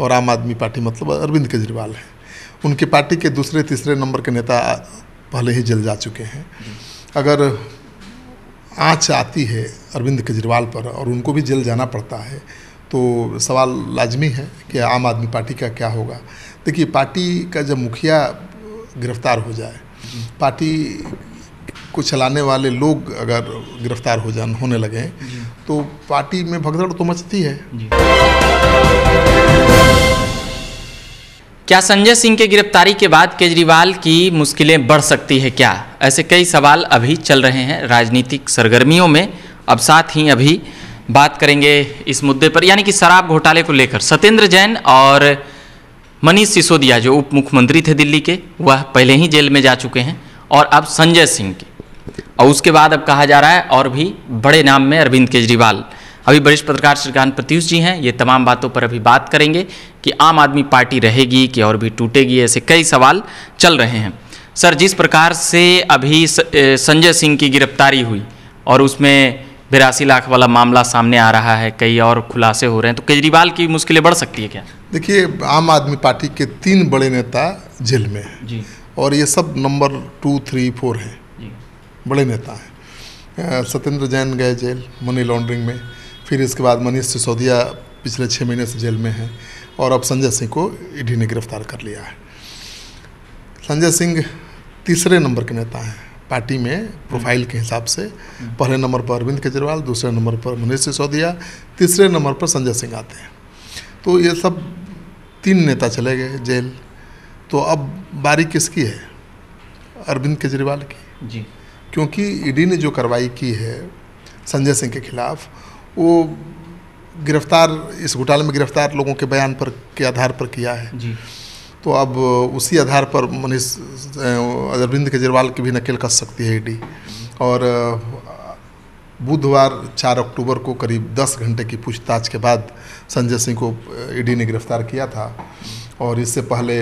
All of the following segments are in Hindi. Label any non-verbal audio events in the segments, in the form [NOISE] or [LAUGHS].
और आम आदमी पार्टी मतलब अरविंद केजरीवाल है। उनकी पार्टी के दूसरे तीसरे नंबर के नेता पहले ही जल जा चुके हैं। अगर आँच आती है अरविंद केजरीवाल पर और उनको भी जेल जाना पड़ता है तो सवाल लाजमी है कि आम आदमी पार्टी का क्या होगा। देखिए पार्टी का जब मुखिया गिरफ़्तार हो जाए पार्टी को चलाने वाले लोग अगर गिरफ़्तार हो जान होने लगे तो पार्टी में भगदड़ तो मचती है। क्या संजय सिंह के गिरफ्तारी के बाद केजरीवाल की मुश्किलें बढ़ सकती है क्या? ऐसे कई सवाल अभी चल रहे हैं राजनीतिक सरगर्मियों में। अब साथ ही अभी बात करेंगे इस मुद्दे पर, यानी कि शराब घोटाले को लेकर। सत्येंद्र जैन और मनीष सिसोदिया, जो उप मुख्यमंत्री थे दिल्ली के, वह पहले ही जेल में जा चुके हैं। और अब संजय सिंह के। और उसके बाद अब कहा जा रहा है और भी बड़े नाम में अरविंद केजरीवाल। अभी वरिष्ठ पत्रकार श्रीकांत प्रत्युष जी हैं। ये तमाम बातों पर अभी बात करेंगे कि आम आदमी पार्टी रहेगी कि और भी टूटेगी ऐसे कई सवाल चल रहे हैं। सर जिस प्रकार से अभी संजय सिंह की गिरफ्तारी हुई और उसमें बिरासी लाख वाला मामला सामने आ रहा है कई और खुलासे हो रहे हैं तो केजरीवाल की मुश्किलें बढ़ सकती है क्या? देखिए आम आदमी पार्टी के तीन बड़े नेता जेल में हैं। जी। और ये सब नंबर टू थ्री फोर हैं। बड़े नेता हैं। सत्येंद्र जैन गए जेल मनी लॉन्ड्रिंग में। फिर इसके बाद मनीष सिसोदिया पिछले छः महीने से जेल में हैं और अब संजय सिंह को ईडी ने गिरफ़्तार कर लिया है। संजय सिंह तीसरे नंबर के नेता हैं। पार्टी में प्रोफ़ाइल के हिसाब से पहले नंबर पर अरविंद केजरीवाल दूसरे नंबर पर मनीष सिसोदिया तीसरे नंबर पर संजय सिंह आते हैं। तो ये सब तीन नेता चले गए जेल। तो अब बारी किसकी है? अरविंद केजरीवाल की। जी। क्योंकि ईडी ने जो कार्रवाई की है संजय सिंह के खिलाफ वो गिरफ़्तार इस घोटाले में गिरफ़्तार लोगों के बयान पर के आधार पर किया है। जी। तो अब उसी आधार पर मनीष अरविंद केजरीवाल की भी नकेल कस सकती है ईडी। और बुधवार चार अक्टूबर को करीब 10 घंटे की पूछताछ के बाद संजय सिंह को ईडी ने गिरफ़्तार किया था। और इससे पहले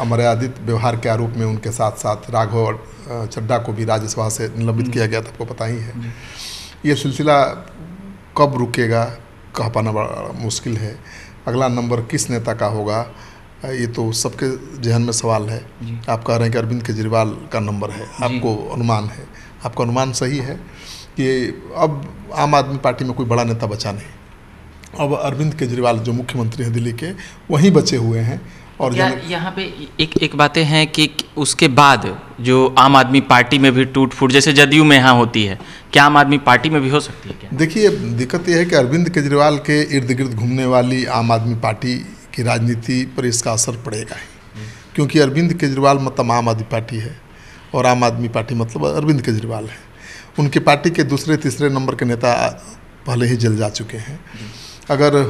अमर्यादित व्यवहार के आरोप में उनके साथ साथ राघव चड्डा को भी राज्यसभा से निलंबित किया गया था आपको पता ही है। ये सिलसिला कब रुकेगा कह पाना बड़ा मुश्किल है। अगला नंबर किस नेता का होगा ये तो सबके जहन में सवाल है। आप कह रहे हैं कि अरविंद केजरीवाल का नंबर है आपको अनुमान है। आपका अनुमान सही है कि अब आम आदमी पार्टी में कोई बड़ा नेता बचा नहीं। अब अरविंद केजरीवाल जो मुख्यमंत्री हैं दिल्ली के वहीं बचे हुए हैं। और यहाँ पे एक एक बातें हैं कि उसके बाद जो आम आदमी पार्टी में भी टूट फूट जैसे जदयू में यहाँ होती है क्या आम आदमी पार्टी में भी हो सकती है क्या? देखिए दिक्कत यह है कि अरविंद केजरीवाल के इर्द गिर्द घूमने वाली आम आदमी पार्टी की राजनीति पर इसका असर पड़ेगा ही। क्योंकि अरविंद केजरीवाल मतलब आम आदमी पार्टी है और आम आदमी पार्टी मतलब अरविंद केजरीवाल है। उनकी पार्टी के दूसरे तीसरे नंबर के नेता पहले ही जल जा चुके हैं। अगर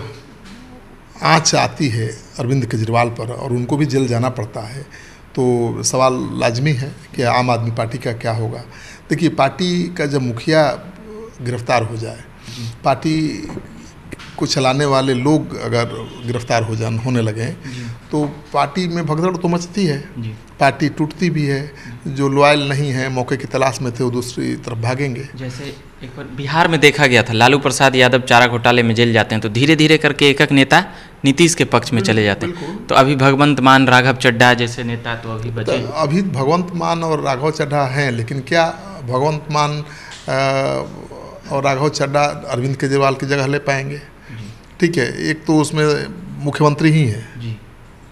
आँच आती है अरविंद केजरीवाल पर और उनको भी जेल जाना पड़ता है तो सवाल लाजमी है कि आम आदमी पार्टी का क्या होगा। देखिए पार्टी का जब मुखिया गिरफ़्तार हो जाए पार्टी को चलाने वाले लोग अगर गिरफ़्तार हो जान होने लगे तो पार्टी में भगदड़ तो मचती है। पार्टी टूटती भी है जो लॉयल नहीं है मौके की तलाश में थे वो दूसरी तरफ़ भागेंगे। जैसे एक बार बिहार में देखा गया था लालू प्रसाद यादव चारा घोटाले में जेल जाते हैं तो धीरे धीरे करके एक एक नेता नीतीश के पक्ष में चले जाते हैं। तो अभी भगवंत मान राघव चड्डा जैसे नेता तो अभी बचे तो अभी भगवंत मान और राघव चड्ढा हैं लेकिन क्या भगवंत मान और राघव चड्डा अरविंद केजरीवाल की जगह ले पाएँगे? ठीक है एक तो उसमें मुख्यमंत्री ही है। जी।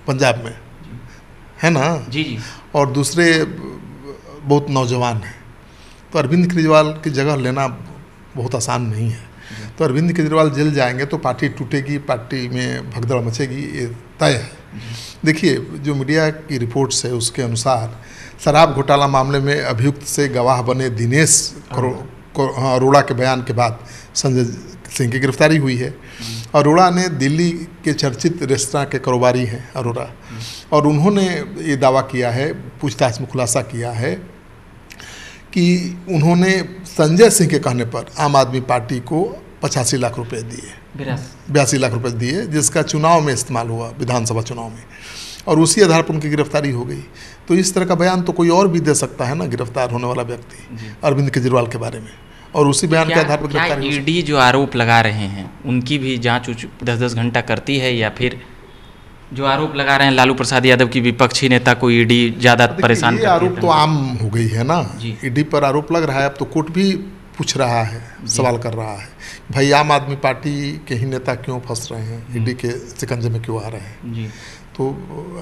पंजाब में। है ना? जी जी। और दूसरे बहुत नौजवान हैं। तो अरविंद केजरीवाल की जगह लेना बहुत आसान नहीं है। तो अरविंद केजरीवाल जेल जाएँगे तो पार्टी टूटेगी, पार्टी में भगदड़ मचेगी, ये तय है। देखिए, जो मीडिया की रिपोर्ट्स है उसके अनुसार शराब घोटाला मामले में अभियुक्त से गवाह बने दिनेश अरोड़ा के बयान के बाद संजय सिंह की गिरफ्तारी हुई है। अरोड़ा ने दिल्ली के चर्चित रेस्तरा के कारोबारी हैं अरोड़ा, और उन्होंने ये दावा किया है, पूछताछ में खुलासा किया है कि उन्होंने संजय सिंह के कहने पर आम आदमी पार्टी को पचासी लाख रुपए दिए। बयासी लाख रुपए दिए जिसका चुनाव में इस्तेमाल हुआ विधानसभा चुनाव में। और उसी आधार पर उनकी गिरफ्तारी हो गई। तो इस तरह का बयान तो कोई और भी दे सकता है ना गिरफ़्तार होने वाला व्यक्ति अरविंद केजरीवाल के बारे में। और उसी बयान के आधार पर गिरफ्तारी ईडी जो आरोप लगा रहे हैं उनकी भी जाँच दस दस घंटा करती है या फिर जो आरोप लगा रहे हैं लालू प्रसाद यादव की विपक्षी नेता को ईडी ज़्यादा परेशान ये आरोप तो आम हो गई है ना। ईडी पर आरोप लग रहा है अब तो कोर्ट भी पूछ रहा है सवाल कर रहा है भाई आम आदमी पार्टी के ही नेता क्यों फंस रहे हैं? ईडी के सिकंजे में क्यों आ रहे हैं? जी। तो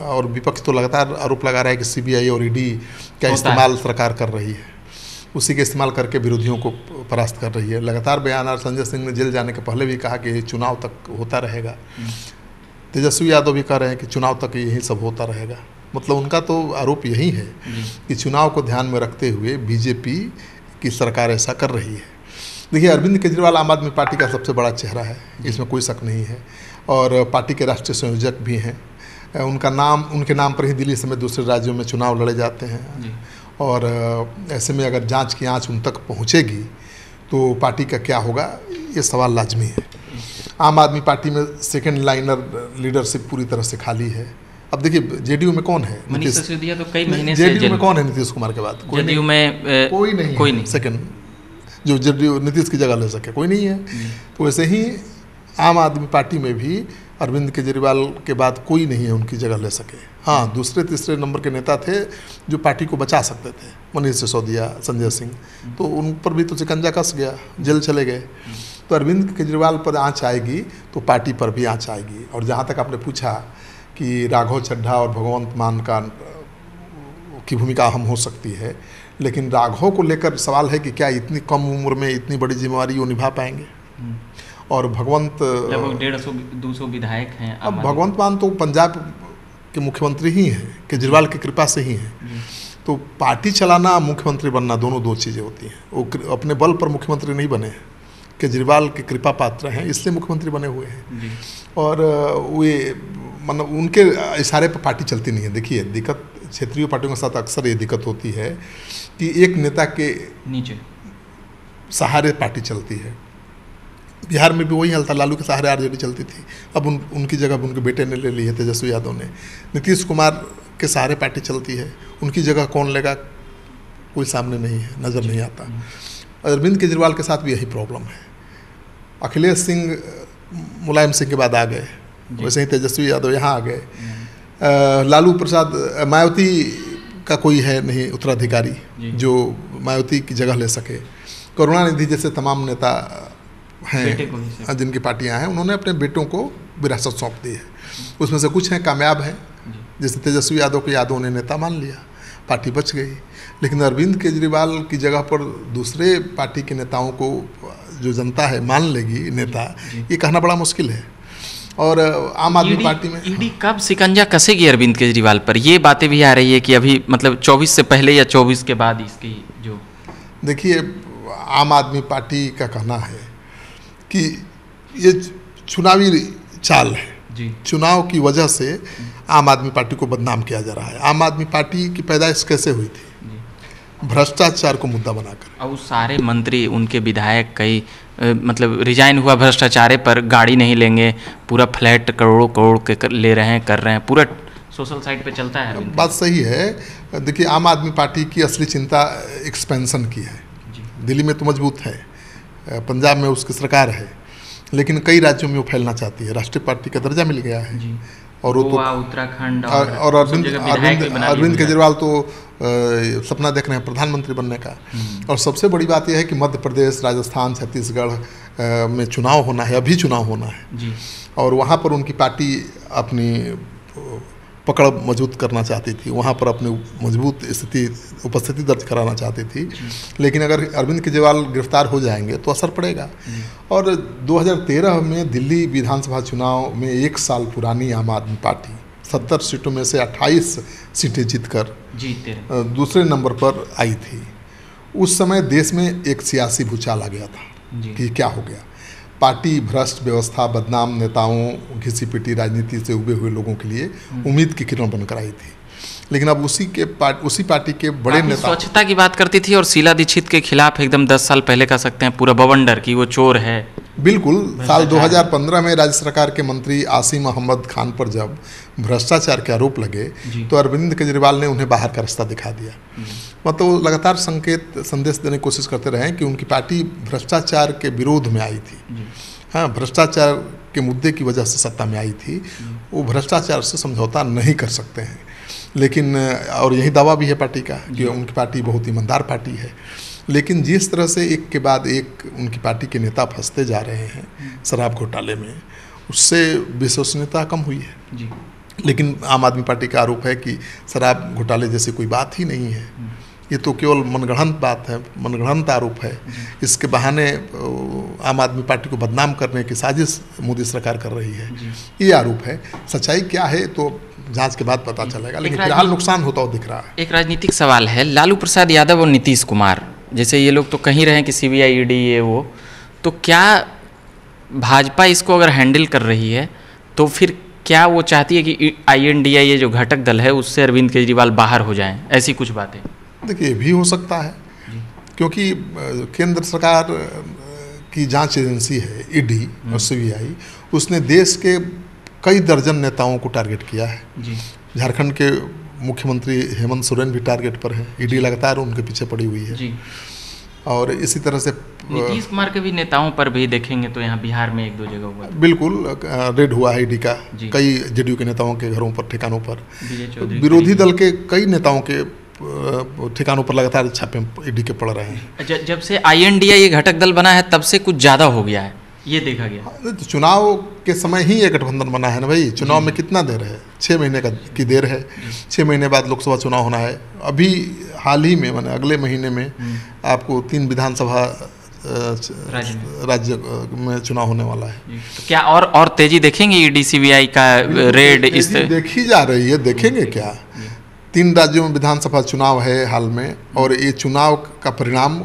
और विपक्ष तो लगातार आरोप लगा रहा है कि सीबीआई और ईडी का इस्तेमाल सरकार कर रही है उसी के इस्तेमाल करके विरोधियों को परास्त कर रही है। लगातार बयान और संजय सिंह ने जेल जाने के पहले भी कहा कि चुनाव तक होता रहेगा। तेजस्वी यादव भी कह रहे हैं कि चुनाव तक यही सब होता रहेगा। मतलब उनका तो आरोप यही है कि चुनाव को ध्यान में रखते हुए बीजेपी की सरकार ऐसा कर रही है। देखिए अरविंद केजरीवाल आम आदमी पार्टी का सबसे बड़ा चेहरा है। इसमें कोई शक नहीं है। और पार्टी के राष्ट्रीय संयोजक भी हैं। उनका नाम उनके नाम पर ही दिल्ली समेत दूसरे राज्यों में चुनाव लड़े जाते हैं। और ऐसे में अगर जाँच की आँच उन तक पहुंचेगी तो पार्टी का क्या होगा ये सवाल लाजमी है। आम आदमी पार्टी में सेकंड लाइनर लीडरशिप पूरी तरह से खाली है। अब देखिए जेडीयू में कौन है? मनीष सिसोदिया तो कई महीने से जेडीयू में कौन है नीतीश कुमार के बाद? कोई में कोई नहीं कोई नहीं। सेकंड जो जेडीयू नीतीश की जगह ले सके कोई नहीं है। तो वैसे ही आम आदमी पार्टी में भी अरविंद केजरीवाल के बाद कोई नहीं है उनकी जगह ले सके। हाँ दूसरे तीसरे नंबर के नेता थे जो पार्टी को बचा सकते थे मनीष सिसोदिया संजय सिंह। तो उन पर भी तो चिकंजा कस गया जेल चले गए। तो अरविंद केजरीवाल पर आँच आएगी तो पार्टी पर भी आँच आएगी। और जहाँ तक आपने पूछा कि राघव चड्ढा और भगवंत मान का की भूमिका अहम हो सकती है लेकिन राघव को लेकर सवाल है कि क्या इतनी कम उम्र में इतनी बड़ी जिम्मेवारी वो निभा पाएँगे? और भगवंत लगभग डेढ़ सौ दो सौ विधायक हैं अब भगवंत मान तो पंजाब के मुख्यमंत्री ही हैं केजरीवाल की कृपा से ही हैं। तो पार्टी चलाना मुख्यमंत्री बनना दोनों दो चीज़ें होती हैं। वो अपने बल पर मुख्यमंत्री नहीं बने हैं। केजरीवाल के कृपा पात्र हैं इसलिए मुख्यमंत्री बने हुए हैं। और वे मतलब उनके इशारे पर पार्टी चलती नहीं है। देखिए दिक्कत क्षेत्रीय पार्टियों के साथ अक्सर ये दिक्कत होती है कि एक नेता के नीचे। सहारे पार्टी चलती है। बिहार में भी वही हाल था लालू के सहारे आरजेडी चलती थी। अब उन उनकी जगह उनके बेटे ने ले ली है तेजस्वी यादव ने। नीतीश कुमार के सहारे पार्टी चलती है। उनकी जगह कौन लेगा? कोई सामने नहीं है नज़र नहीं आता। अरविंद केजरीवाल के साथ भी यही प्रॉब्लम है। अखिलेश सिंह मुलायम सिंह के बाद आ गए। वैसे ही तेजस्वी यादव यहाँ आ गए। लालू प्रसाद मायावती का कोई है नहीं उत्तराधिकारी जी। मायावती की जगह ले सके। करुणानिधि जैसे तमाम नेता ही हैं जिनकी पार्टियाँ हैं उन्होंने अपने बेटों को विरासत सौंप दी है। उसमें से कुछ हैं कामयाब हैं जैसे तेजस्वी यादव को यादव ने नेता मान लिया। पार्टी बच गई। लेकिन अरविंद केजरीवाल की जगह पर दूसरे पार्टी के नेताओं को जो जनता है मान लेगी नेता ये कहना बड़ा मुश्किल है। और आम आदमी पार्टी में ईडी कब शिकंजा कसेगी अरविंद केजरीवाल पर? ये बातें भी आ रही है कि अभी मतलब 24 से पहले या 24 के बाद इसकी जो देखिए आम आदमी पार्टी का कहना है कि ये चुनावी चाल है। चुनाव की वजह से आम आदमी पार्टी को बदनाम किया जा रहा है। आम आदमी पार्टी की पैदाइश कैसे हुई थी? भ्रष्टाचार को मुद्दा बनाकर। और वो सारे मंत्री उनके विधायक कई मतलब रिजाइन हुआ भ्रष्टाचार पर गाड़ी नहीं लेंगे पूरा फ्लैट करोड़ों करोड़ के कर, ले रहे हैं कर रहे हैं पूरा सोशल साइट पे चलता है बात सही है देखिए आम आदमी पार्टी की असली चिंता एक्सपेंशन की है। जी। दिल्ली में तो मज़बूत है पंजाब में उसकी सरकार है। लेकिन कई राज्यों में वो फैलना चाहती है। राष्ट्रीय पार्टी का दर्जा मिल गया है। और वो तो उत्तराखंड और, और अरविंद अरविंद अरविंद केजरीवाल तो आ, सपना देख रहे हैं प्रधानमंत्री बनने का। और सबसे बड़ी बात यह है कि मध्य प्रदेश राजस्थान छत्तीसगढ़ में चुनाव होना है अभी चुनाव होना है। जी। और वहाँ पर उनकी पार्टी अपनी पकड़ मज़बूत करना चाहती थी वहाँ पर अपनी मज़बूत स्थिति उपस्थिति दर्ज कराना चाहती थी। लेकिन अगर अरविंद केजरीवाल गिरफ़्तार हो जाएँगे तो असर पड़ेगा। और 2013 में दिल्ली विधानसभा चुनाव में एक साल पुरानी आम आदमी पार्टी सत्तर सीटों में से 28 सीटें जीतकर जीते। दूसरे नंबर पर आई थी। उस समय देश में एक सियासी भूचाल आ गया था कि क्या हो गया। पार्टी भ्रष्ट व्यवस्था बदनाम नेताओं घिसी पिटी राजनीति से उबे हुए लोगों के लिए उम्मीद की किरण बनकर आई थी। लेकिन अब उसी के पार्ट उसी पार्टी के बड़े नेता स्वच्छता की बात करती थी और शीला दीक्षित के खिलाफ एकदम दस साल पहले कह सकते हैं पूरा बवंडर की वो चोर है। बिल्कुल साल 2015 में राज्य सरकार के मंत्री आसिम अहमद खान पर जब भ्रष्टाचार के आरोप लगे तो अरविंद केजरीवाल ने उन्हें बाहर का रास्ता दिखा दिया। मतलब वो लगातार संकेत संदेश देने की कोशिश करते रहे कि उनकी पार्टी भ्रष्टाचार के विरोध में आई थी। हाँ भ्रष्टाचार के मुद्दे की वजह से सत्ता में आई थी। वो भ्रष्टाचार से समझौता नहीं कर सकते हैं। लेकिन और यही दावा भी है पार्टी का कि उनकी पार्टी बहुत ईमानदार पार्टी है। लेकिन जिस तरह से एक के बाद एक उनकी पार्टी के नेता फंसते जा रहे हैं शराब घोटाले में उससे विश्वसनीयता कम हुई है। जी। लेकिन आम आदमी पार्टी का आरोप है कि शराब घोटाले जैसी कोई बात ही नहीं है। ये तो केवल मनगढ़ंत बात है मनगढ़ंत आरोप है। इसके बहाने आम आदमी पार्टी को बदनाम करने की साजिश मोदी सरकार कर रही है। ये आरोप है। सच्चाई क्या है तो जाँच के बाद पता चलेगा लेकिन फ़िलहाल नुकसान होता हुआ दिख रहा है। एक राजनीतिक सवाल है। लालू प्रसाद यादव और नीतीश कुमार जैसे ये लोग तो कहीं रहे हैं कि सीबीआई ईडी ये वो तो क्या भाजपा इसको अगर हैंडल कर रही है तो फिर क्या वो चाहती है कि आई एन डी आई ये जो घटक दल है उससे अरविंद केजरीवाल बाहर हो जाएँ? ऐसी कुछ बातें। देखिए ये भी हो सकता है क्योंकि केंद्र सरकार की जाँच एजेंसी है ईडी और सीबीआई उसने देश के कई दर्जन नेताओं को टारगेट किया है। झारखंड के मुख्यमंत्री हेमंत सोरेन भी टारगेट पर हैं। ईडी लगातार उनके पीछे पड़ी हुई है। जी। और इसी तरह से नीतीश कुमार के भी नेताओं पर भी देखेंगे तो यहाँ बिहार में एक दो जगह हुआ बिल्कुल रेड हुआ है ईडी का। कई जेडीयू के नेताओं के घरों पर ठिकानों पर। विरोधी दल के कई नेताओं के ठिकानों पर लगातार छापे ईडी के पड़ रहे हैं। जब से आई ये घटक दल बना है तब से कुछ ज़्यादा हो गया है। ये देखा गया। तो चुनाव के समय ही ये गठबंधन बना है ना भाई। चुनाव में कितना देर है? छः महीने का की देर है। छः महीने बाद लोकसभा चुनाव होना है। अभी हाल ही में मैंने अगले महीने में आपको तीन विधानसभा राज्य में। राज्य में चुनाव होने वाला है। तो क्या और और तेज़ी देखेंगे ईडी सीबीआई का रेड इस देखी जा रही है देखेंगे क्या? तीन राज्यों में विधानसभा चुनाव है हाल में और ये चुनाव का परिणाम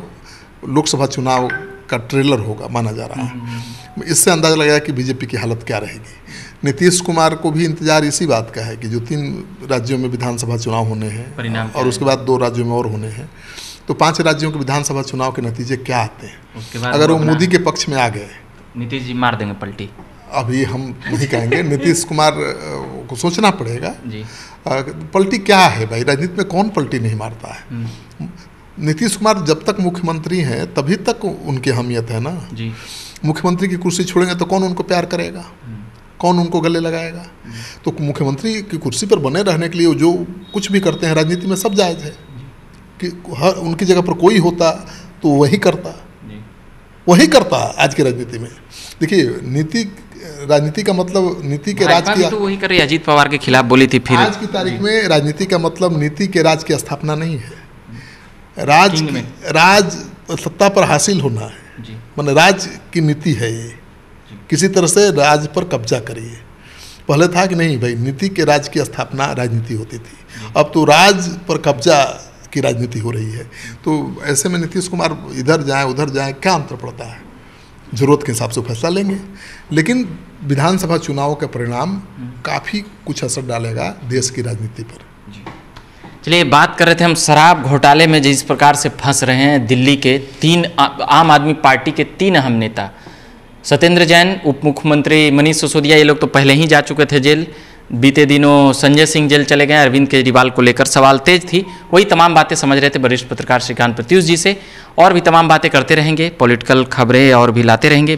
लोकसभा चुनाव का ट्रेलर होगा माना जा रहा है। इससे अंदाज़ा लगाया कि बीजेपी की हालत क्या रहेगी। नीतीश कुमार को भी इंतज़ार इसी बात का है कि जो तीन राज्यों में विधानसभा चुनाव होने हैं और उसके बाद दो राज्यों में और होने हैं। तो पाँच राज्यों के विधानसभा चुनाव के नतीजे क्या आते हैं? अगर वो मोदी के पक्ष में आ गए। नीतीश जी मार देंगे पलटी। अभी हम नहीं कहेंगे। [LAUGHS] नीतीश कुमार को सोचना पड़ेगा। जी। पलटी क्या है भाई? राजनीति में कौन पलटी नहीं मारता है? नीतीश कुमार जब तक मुख्यमंत्री हैं तभी तक उनकी अहमियत है ना? जी। मुख्यमंत्री की कुर्सी छोड़ेंगे तो कौन उनको प्यार करेगा? कौन उनको गले लगाएगा? तो मुख्यमंत्री की कुर्सी पर बने रहने के लिए जो कुछ भी करते हैं राजनीति में सब जायज़ है। कि हर उनकी जगह पर कोई होता तो वही करता। वही करता आज की राजनीति में। देखिए नीति राजनीति का मतलब नीति के राज की तो वही कर अजीत पवार के खिलाफ बोली थी फिर। आज की तारीख में राजनीति का मतलब नीति के राज की स्थापना नहीं है। राज में। राज सत्ता पर हासिल होना है। मैंने राज की नीति है ये। किसी तरह से राज पर कब्जा करिए। पहले था कि नहीं भाई नीति के राज की स्थापना राजनीति होती थी। अब तो राज पर कब्जा की राजनीति हो रही है। तो ऐसे में नीतीश कुमार इधर जाए उधर जाए क्या अंतर पड़ता है? ज़रूरत के हिसाब से फैसला लेंगे। लेकिन विधानसभा चुनाव का परिणाम काफ़ी कुछ असर डालेगा देश की राजनीति पर। चलिए, बात कर रहे थे हम शराब घोटाले में, जिस प्रकार से फंस रहे हैं दिल्ली के तीन आ- आम आदमी पार्टी के तीन अहम नेता। सत्येंद्र जैन उप मुख्यमंत्री मनीष सिसोदिया, ये लोग तो पहले ही जा चुके थे जेल। बीते दिनों संजय सिंह जेल चले गए, अरविंद केजरीवाल को लेकर सवाल तेज थी। वही तमाम बातें समझ रहे थे वरिष्ठ पत्रकार श्रीकांत प्रत्युष जी से। और भी तमाम बातें करते रहेंगे, पॉलिटिकल खबरें और भी लाते रहेंगे।